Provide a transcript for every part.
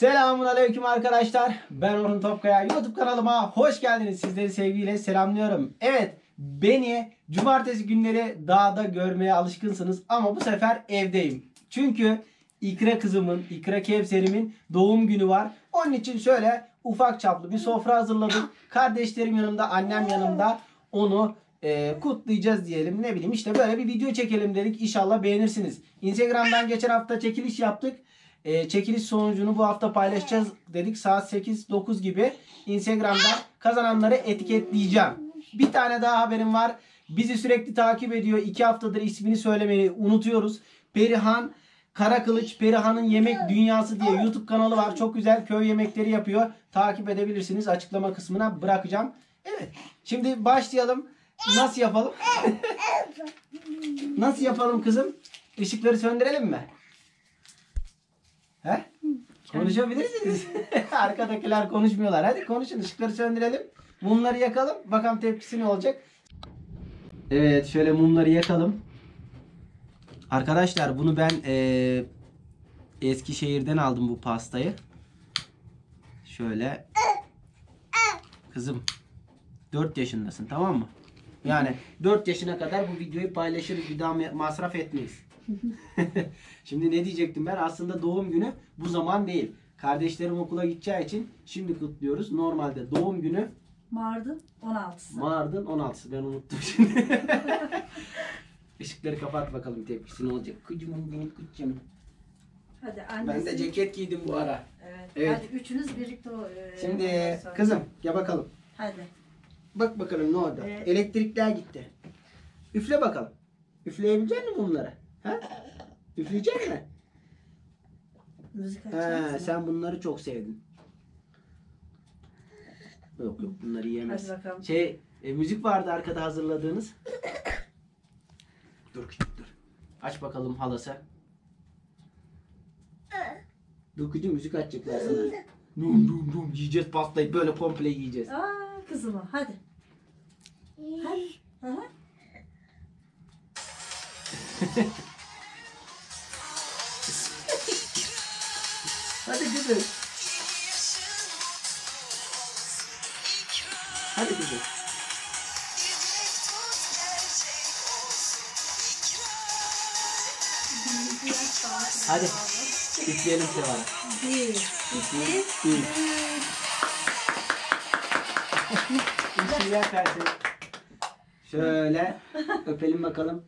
Selamun Aleyküm arkadaşlar. Ben Orhun Topkaya. YouTube kanalıma hoş geldiniz. Sizleri sevgiyle selamlıyorum. Evet beni cumartesi günleri dağda görmeye alışkınsınız ama bu sefer evdeyim. Çünkü İkra kızımın, İkra Kevser'imin doğum günü var. Onun için şöyle ufak çaplı bir sofra hazırladım. Kardeşlerim yanımda, annem yanımda. Onu e, kutlayacağız diyelim. Ne bileyim işte böyle bir video çekelim dedik. İnşallah beğenirsiniz. Instagram'dan geçen hafta çekiliş yaptık. E, çekiliş sonucunu bu hafta paylaşacağız dedik. Saat 8-9 gibi Instagram'da kazananları etiketleyeceğim. Bir tane daha haberim var. Bizi sürekli takip ediyor. İki haftadır ismini söylemeyi unutuyoruz. Perihan Karakılıç Perihan'ın Yemek Dünyası diye YouTube kanalı var. Çok güzel köy yemekleri yapıyor. Takip edebilirsiniz. Açıklama kısmına bırakacağım. Evet. Şimdi başlayalım. Nasıl yapalım? Nasıl yapalım kızım? Işıkları söndürelim mi? Konuşabilirsiniz. Arkadakiler konuşmuyorlar. Hadi konuşun. Işıkları söndürelim. Mumları yakalım. Bakalım tepkisi ne olacak. Evet şöyle mumları yakalım. Arkadaşlar bunu ben eee Eskişehir'den aldım bu pastayı. Şöyle. Kızım 4 yaşındasın tamam mı? Yani 4 yaşına kadar bu videoyu paylaşırız. Bir daha ma- masraf etmeyiz. Şimdi ne diyecektim ben? Aslında doğum günü bu zaman değil. Kardeşlerim okula gideceği için şimdi kutluyoruz. Normalde doğum günü Mardin 16'sı. Mardin 16'sı. Ben unuttum şimdi. Işıkları kapat bakalım tepkisi ne olacak. Kıcımın benim kıcım. Hadi annesi. Ben de ceket giydim bu ara. Evet. Evet. Hadi üçünüz birlikte e, Şimdi kızım gel bakalım. Hadi. Bak bakalım ne oldu. Evet. Elektrikler gitti. Üfle bakalım. Üfleyebilecek misin bunları? Ha? Üfleyecek misin? Müzik He, açacaksın. sen bunları çok sevdin. Yok yok bunları yiyemez. Hadi bakalım. Şey e, müzik vardı arkada hazırladığınız. dur küçük dur. Aç bakalım halası. Dur küçük müzik açacaklar sana. Dum dum dum yiyeceğiz pastayı böyle komple yiyeceğiz. Aa kızıma hadi. Hadi. Hı hı. Hadi kızım. Hadi. Üfleyelim Seval. Bir, iki, Üç. Bismillah versin. Şöyle öpelim bakalım.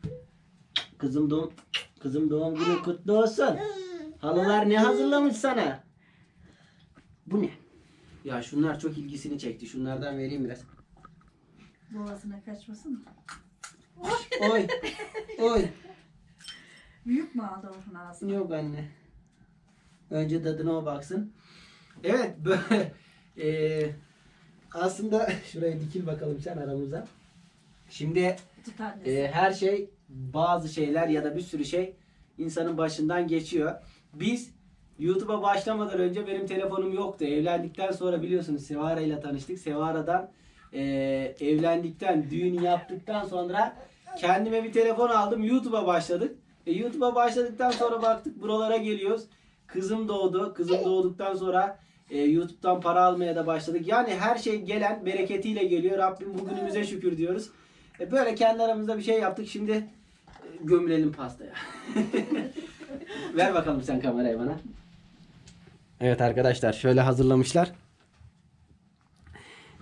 Kızım doğum kızım doğum günü kutlu olsun. Halılar ne hazırlamış sana? Bu ne? Ya şunlar çok ilgisini çekti. Şunlardan vereyim biraz. boğazına kaçmasın. Oy. Oy. Büyük mü aldı Orhun ağzına? Yok anne. Önce tadına o baksın. Evet böyle eee, aslında şuraya dikil bakalım sen aramıza. Şimdi e, her şey bazı şeyler ya da bir sürü şey insanın başından geçiyor. Biz YouTube'a başlamadan önce benim telefonum yoktu. Evlendikten sonra biliyorsunuz Sevara ile tanıştık. Sevara'dan e, evlendikten, düğün yaptıktan sonra kendime bir telefon aldım. YouTube'a başladık. E, YouTube'a başladıktan sonra baktık buralara geliyoruz. Kızım doğdu. Kızım doğduktan sonra e, YouTube'dan para almaya da başladık. Yani her şey gelen bereketiyle geliyor. Rabbim bugünümüze şükür diyoruz. E, böyle kendi aramızda bir şey yaptık. Şimdi e, gömülelim pastaya. Ver bakalım sen kamerayı bana. Evet arkadaşlar şöyle hazırlamışlar.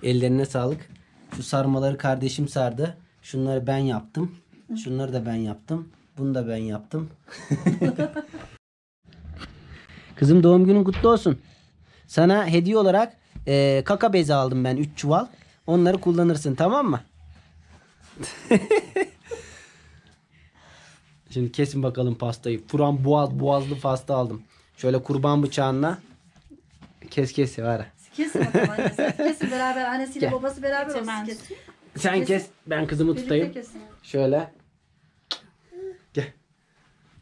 Ellerine sağlık. Şu sarmaları kardeşim sardı. Şunları ben yaptım. Şunları da ben yaptım. Bunu da ben yaptım. Kızım doğum günün kutlu olsun. Sana hediye olarak e, kaka bezi aldım ben 3 çuval. Onları kullanırsın tamam mı? Şimdi kesin bakalım pastayı. Furan boğaz boğazlı pasta aldım. Şöyle kurban bıçağına kes kes var. Kesin bakalım annesi. Kesin beraber annesiyle Gel. babası beraber olsun. Tamam. Kesin. Sen kes ben kızımı Birlikte tutayım. kesin. Şöyle. Gel.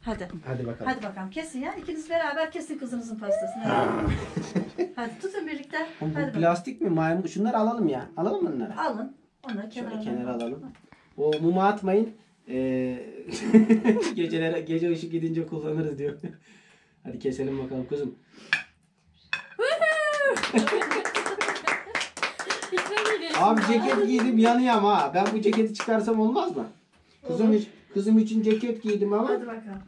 Hadi. Hadi bakalım. Hadi bakalım kesin ya. İkiniz beraber kesin kızınızın pastasını. Hadi, Hadi tutun birlikte. Bu Hadi bakalım. plastik mi maymun? Şunları alalım ya. Alalım mı bunları? Alın. Onları Şöyle kenara kenara alalım. O mumu atmayın. Ee, gecelere, gece ışık gidince kullanırız diyor. Hadi keselim bakalım kızım. Abi ceket giydim yanıyor ama ha. Ben bu ceketi çıkarsam olmaz mı? Kızım için, kızım için ceket giydim ama. Hadi bakalım.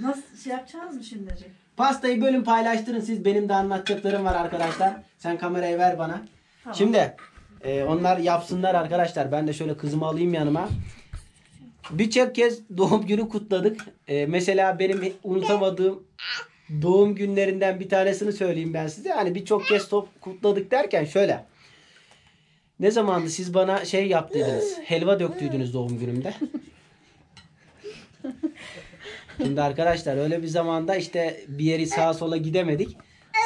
Nasıl şey yapacağız mı şimdi? Pastayı bölün paylaştırın siz. Benim de anlatacaklarım var arkadaşlar. Sen kamerayı ver bana. Tamam. Şimdi e, onlar yapsınlar arkadaşlar. Ben de şöyle kızımı alayım yanıma. Birçok kez doğum günü kutladık. E, mesela benim unutamadığım doğum günlerinden bir tanesini söyleyeyim ben size. Hani birçok kez top kutladık derken şöyle. Ne zamandı siz bana şey yaptıydınız. Helva döktüydünüz doğum günümde. Şimdi arkadaşlar öyle bir zamanda işte bir yeri sağa sola gidemedik.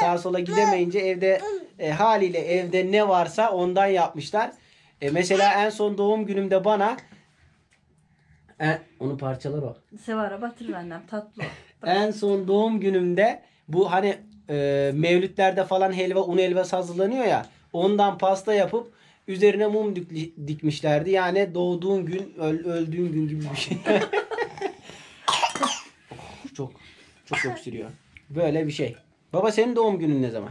Sağa sola gidemeyince evde e, haliyle evde ne varsa ondan yapmışlar. E, mesela en son doğum günümde bana e, onu parçalar o. Sevara batır benden tatlı. o. En son doğum günümde bu hani e, mevlütlerde falan helva un helvası hazırlanıyor ya. Ondan pasta yapıp üzerine mum dikli- dikmişlerdi. Yani doğduğun gün öl- öldüğün gün gibi bir şey. çok çok öksürüyor. Böyle bir şey. Baba senin doğum günün ne zaman?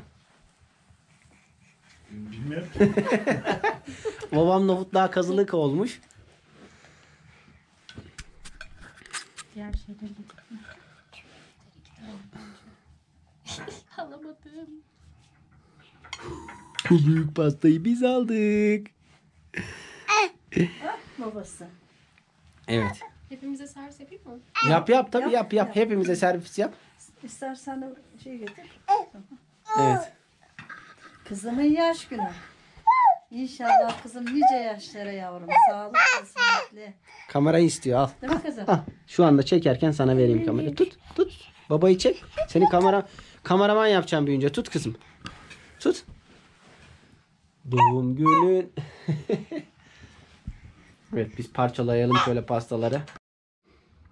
Bilmiyorum. Babam nohutluğa kazılık olmuş. Diğer şeyleri Alamadım. Bu büyük pastayı biz aldık. Babası. Evet. Hepimize servis yapayım mı? Yap yap tabii Yap, yap yap. yap. Hepimize servis yap. İstersen de şey getir. Evet. Kızımın yaş günü. İnşallah kızım nice yaşlara yavrum. Sağlıklı, sıhhatli. Kamerayı istiyor al. Değil mi kızım? Ah, şu anda çekerken sana vereyim kamerayı. Tut, tut. Babayı çek. Seni kamera kameraman yapacağım büyüyünce. Tut kızım. Tut. Doğum günün. evet biz parçalayalım şöyle pastaları.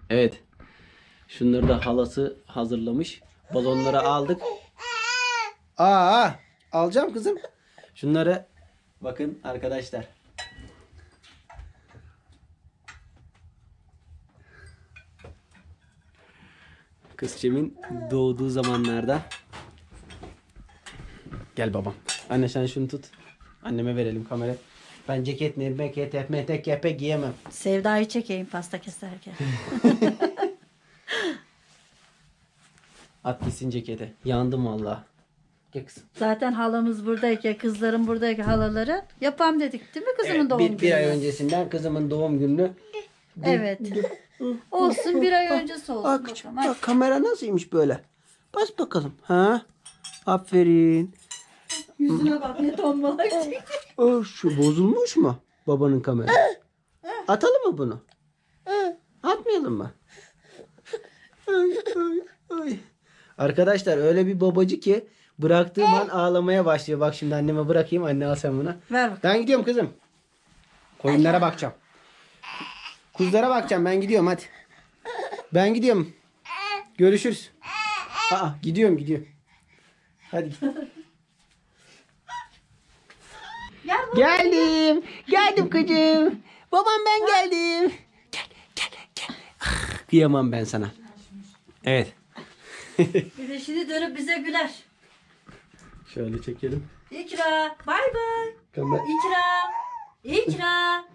Evet. Şunları da halası hazırlamış. Balonları aldık. Aa, alacağım kızım. Şunları bakın arkadaşlar. Kızçemin doğduğu zamanlarda. Gel babam. Anne sen şunu tut. Anneme verelim kamera. Ben ceket, meket, mete, kepe giyemem. Sevda'yı çekeyim pasta keserken. At gitsin ceketi. Yandım valla. Kızım. Zaten halamız buradayken, kızlarım buradayken halaları yapam dedik değil mi kızımın Evet, doğum bir, günü? bir ay öncesinden kızımın doğum gününü. Evet. olsun bir ay öncesi olsun. Bak, bakalım. Bak kamera nasılmış böyle. Bas bakalım. Ha? Aferin. Yüzüne bak ne tombalak çekti. Oh, şu bozulmuş mu babanın kamerası? Atalım mı bunu? Atmayalım mı? Ay, ay, ay. Arkadaşlar öyle bir babacı ki bıraktığım an ağlamaya başlıyor. Bak şimdi anneme bırakayım. Anne al sen bunu. Ver bak. Ben gidiyorum kızım. Koyunlara bakacağım. Kuzlara bakacağım. Ben gidiyorum hadi. Ben gidiyorum. Görüşürüz. Aa gidiyorum gidiyorum. Hadi git. Geldim. Geldim kızım. Babam ben geldim. Gel gel gel. Ah, kıyamam ben sana. Evet. Bir de şimdi dönüp bize güler. Şöyle çekelim. İkra. Bay bay. Kamer İkra. İkra.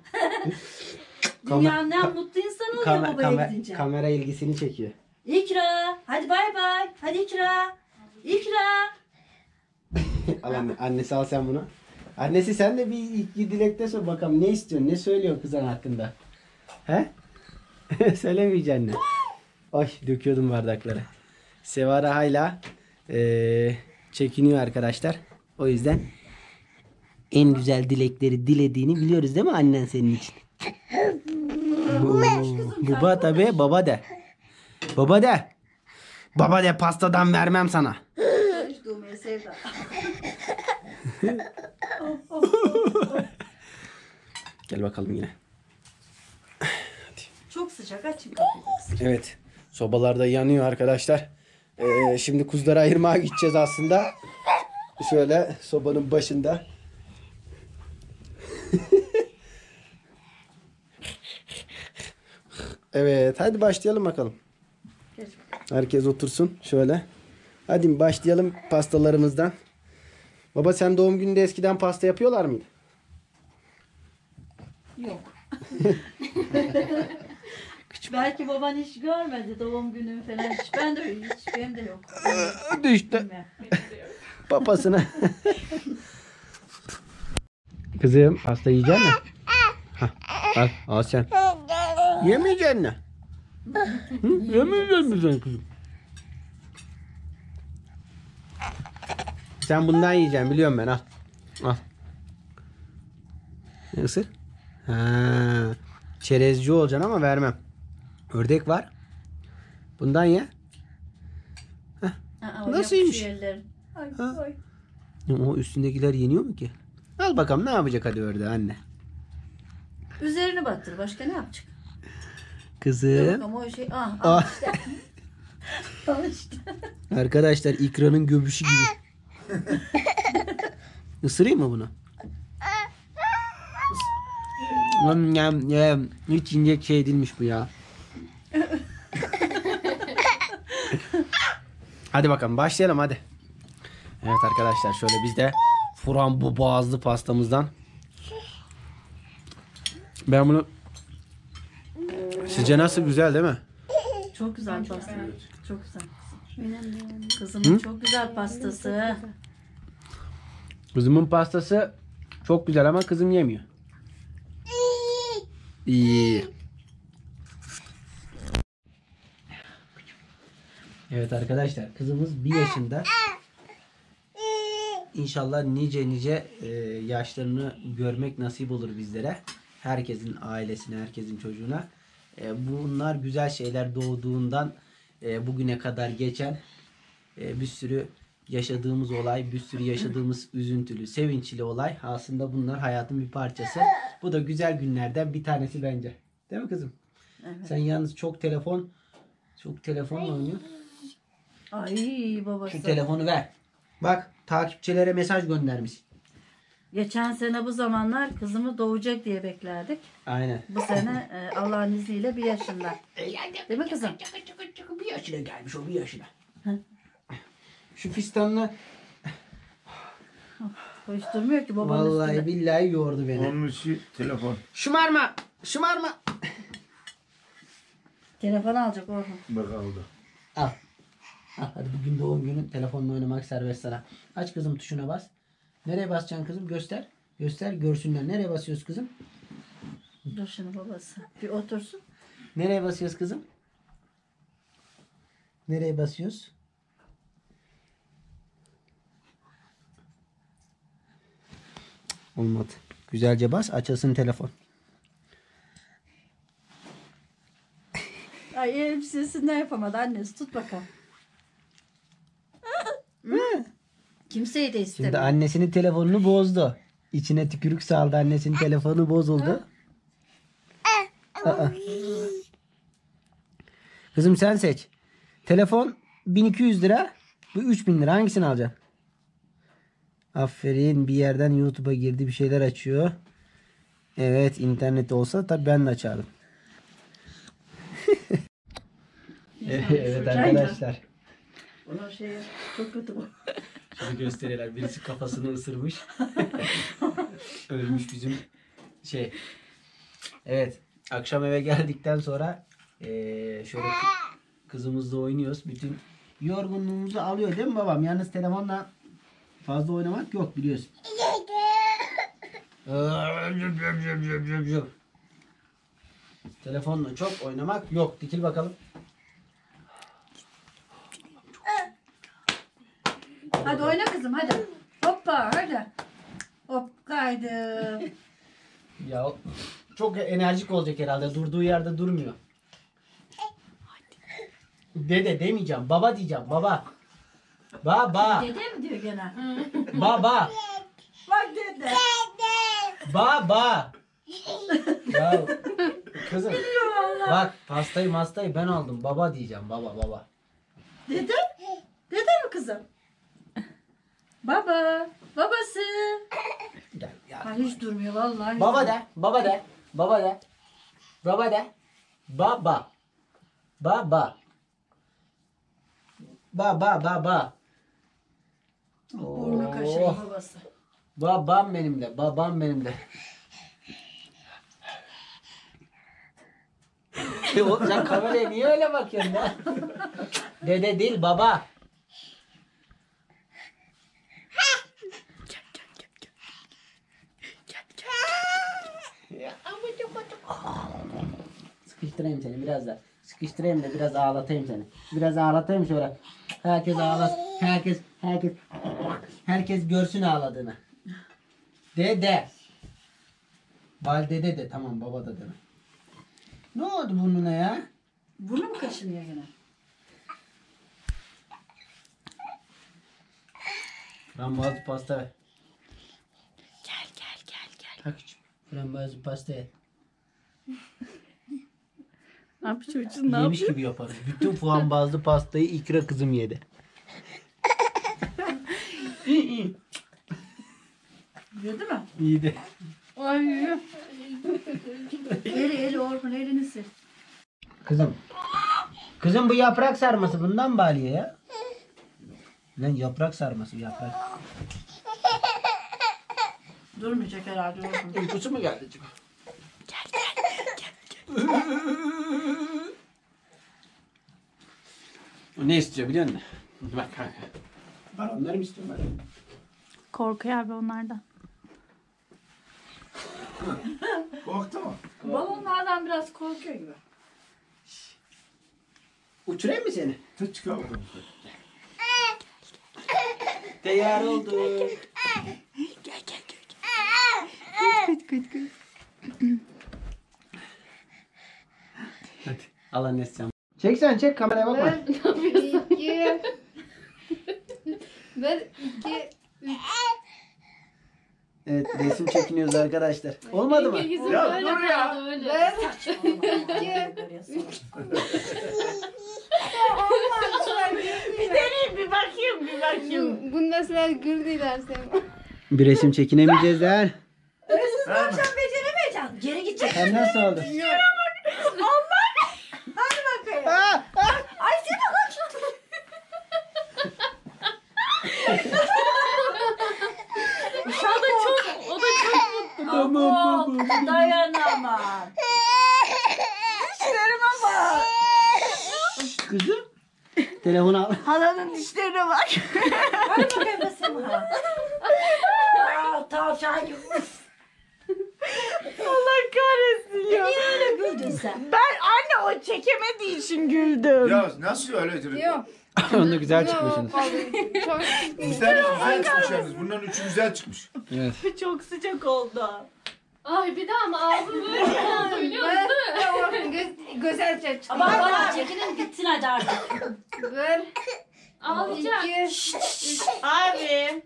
Dünyanın en mutlu insanı oluyor kamer babaya kamer gidince. kamera ilgisini çekiyor. İkra. Hadi bay bay. Hadi İkra. İkra. al anne, annesi al sen bunu. Annesi sen de bir ilk bir dilekte sor bakalım ne istiyorsun? Ne söylüyorsun kızın hakkında? He? Söylemeyeceksin ne? Ay döküyordum bardakları. Sevara hala eee, çekiniyor arkadaşlar. O yüzden en güzel dilekleri dilediğini biliyoruz değil mi annen senin için? Baba tabi baba de. Baba de. Baba de pastadan vermem sana. Gel bakalım yine. Çok sıcak açın kapıyı. Evet. Sobalar da yanıyor arkadaşlar. Ee, şimdi kuzuları ayırmaya gideceğiz aslında. Şöyle sobanın başında. evet. Hadi başlayalım bakalım. Herkes otursun şöyle. Hadi başlayalım pastalarımızdan. Baba sen doğum gününde eskiden pasta yapıyorlar mıydı? Yok. Belki baban hiç görmedi doğum günü falan hiç. Ben de hiç benim de yok. Düştü. Bilmiyorum. Papasına. Kızım pasta yiyecek misin? Hah, al, al sen. Yemeyecek misin? Hı? Yemeyecek misin kızım? Sen bundan yiyeceksin biliyorum ben al. Al. Ne ısır? Ha, çerezci olacaksın ama vermem. Ördek var. Bundan ye. Aa, Nasılmış? yapışıyor ellerin. Ay, Ha? ay. O üstündekiler yeniyor mu ki? Al bakalım ne yapacak hadi ördeği anne. Üzerini battır. Başka ne yapacak? Kızım. bakalım o şey. Ah, Ah. işte. Al işte. Arkadaşlar ikranın göbüşü gibi. Isırayım mı bunu? Hiç inecek şey değilmiş bu ya. Hadi bakalım başlayalım hadi. Evet arkadaşlar şöyle biz de frambu boğazlı pastamızdan. Ben bunu Sizce nasıl güzel değil mi? Çok güzel pasta. Çok güzel. Kızımın çok güzel pastası. Kızımın pastası çok güzel ama kızım yemiyor. İyi. Evet arkadaşlar kızımız bir yaşında. İnşallah nice nice e, yaşlarını görmek nasip olur bizlere. Herkesin ailesine, herkesin çocuğuna. E, bunlar güzel şeyler doğduğundan e, bugüne kadar geçen bir sürü yaşadığımız olay, bir sürü yaşadığımız üzüntülü, sevinçli olay. Aslında bunlar hayatın bir parçası. Bu da güzel günlerden bir tanesi bence. Değil mi kızım? Evet. Sen yalnız çok telefon çok telefonla oynuyorsun. Ay babası. Şu telefonu ver. Bak takipçilere mesaj göndermiş. Geçen sene bu zamanlar kızımı doğacak diye beklerdik. Aynen. Bu sene e, Allah'ın izniyle bir yaşında. Değil mi kızım? Bir yaşına gelmiş o bir yaşına. Hı. Şu fistanını Hiç durmuyor ki babanın vallahi üstünde. billahi yordu beni. Onun için telefon. Şımarma. Şımarma. Telefon alacak Orhun. Bak aldı. Al. Hadi bugün doğum günün telefonla oynamak serbest sana. Aç kızım tuşuna bas. Nereye basacaksın kızım? Göster. Göster görsünler. Nereye basıyoruz kızım? Dur şimdi babası. Bir otursun. Nereye basıyoruz kızım? Nereye basıyoruz? Olmadı. Güzelce bas açılsın telefon. Ay elbisesinden yapamadı annesi. Tut bakalım. Kimseyi de Şimdi istemiyor. annesinin telefonunu bozdu. İçine tükürük saldı annesinin telefonu bozuldu. Aa. Kızım sen seç. Telefon 1200 lira. Bu 3000 lira. Hangisini alacaksın? Aferin. Bir yerden YouTube'a girdi bir şeyler açıyor. Evet internet olsa tabii ben de açardım. evet arkadaşlar. Onun şeyi çok kötü bu. Şunu gösteriyorlar. Birisi kafasını ısırmış. Ölmüş bizim şey. Evet. Akşam eve geldikten sonra eee, şöyle kı- kızımızla oynuyoruz. Bütün yorgunluğumuzu alıyor değil mi babam? Yalnız telefonla fazla oynamak yok biliyorsun. Telefonla çok oynamak yok. Dikil bakalım. Hadi oyna kızım hadi. Hoppa hadi. Hop kaydı. Ya o çok enerjik olacak herhalde. Durduğu yerde durmuyor. Dede demeyeceğim. Baba diyeceğim. Baba. Baba. Dede mi diyor gene? Baba. Bak dede. Baba. ya kızım. Bak pastayı mastayı ben aldım. Baba diyeceğim. Baba baba. Dede? Dede mi kızım? Baba. Babası. Gel. Ay hiç durmuyor vallahi. Baba de. Baba de. Baba de. Baba de. Baba. Baba. Baba baba. Burnu Oh. babası. Babam benim de, babam benim de. E Oğlum sen kameraya niye öyle bakıyorsun lan? Dede değil baba. Sıkıştırayım seni biraz da. Sıkıştırayım da biraz ağlatayım seni. Biraz ağlatayım şöyle. Herkes ağlas. Herkes, herkes, herkes görsün ağladığını. Dede. Validede de tamam baba da deme. Ne oldu burnuna ya? Burnu mu kaşınıyor gene? Frambuazlı pasta ver. Gel gel gel gel. Tak küçük. Frambuazlı pasta Abi çocuğun ne Yemiş yapıyor? gibi yaparız. Bütün frambuazlı pastayı ikra kızım yedi. Yedi mi? Yedi. Ay. eli eli Orkun elini sil. Kızım. Kızım bu yaprak sarması bundan mı ya? Lan yaprak sarması yaprak. Durmayacak herhalde Orkun. Uykusu mu geldi acaba? O ne istiyor biliyor musun? Bak kanka. Ben onları mı istiyorum ben? Korkuyor abi onlardan. Korktu mu? Balonlardan biraz korkuyor gibi. Uçurayım mı seni? Tut çıkardım. Teyar oldu. Hadi al annesi sen. Çek sen çek kameraya bakma. İki. Ver iki. Evet resim çekiniyoruz arkadaşlar. Olmadı mı? Ya dur ya. Ver iki. bir bakayım bir bakayım. Bunda sıra güldüler sen. Bir resim çekinemeyeceğiz der. Ha, Beceremeyeceksin. Geri gidecek. Sen nasıl oldu? Hadi bakayım. Aa, aa. Ay seni kaç. Uşağı da çok, o da çok mutlu. Tamam, Pamuk, dayanamam. Dişlerime bak. Kızım. Telefonu al. Halanın dişlerine bak. Hadi bakayım Besim ha. Aa, tavşan gibi. Allah kahretsin ya. Niye öyle güldün sen? Ben anne o çekemediği için güldüm. ya nasıl öyle diyor? Yok. Onda güzel çıkmışsınız. Çok Güzel, güzel çıkmış yalnız. Bunların üçü güzel çıkmış. Evet. Çok sıcak oldu. Ay bir daha mı ağzım böyle oldu biliyor musun? Ver. Gö- Güzel çek. Ama bana çekilin bitsin hadi artık. Ver. Ağlayacak. İki. Abi.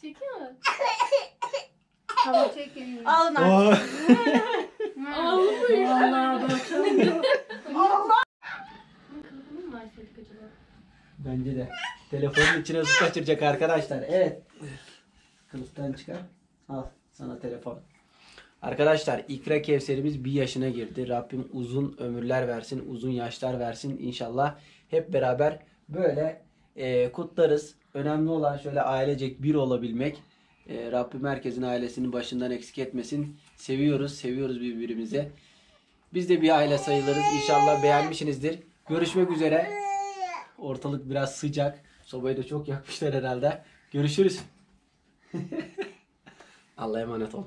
Çekiyor mu? Tamam çekin. Alın artık. Ağlamıyor. Vallahi mı verseydik acaba? Bence de. Telefonun içine su kaçıracak arkadaşlar. Evet. Kılıftan çıkar. Al sana telefon. Arkadaşlar İkra Kevserimiz bir yaşına girdi. Rabbim uzun ömürler versin, uzun yaşlar versin inşallah. Hep beraber böyle e, kutlarız. Önemli olan şöyle ailecek bir olabilmek. E, Rabbim herkesin ailesinin başından eksik etmesin. Seviyoruz, seviyoruz birbirimize. Biz de bir aile sayılırız. İnşallah beğenmişsinizdir. Görüşmek üzere. Ortalık biraz sıcak. Sobayı da çok yakmışlar herhalde. Görüşürüz. الله يمانتهم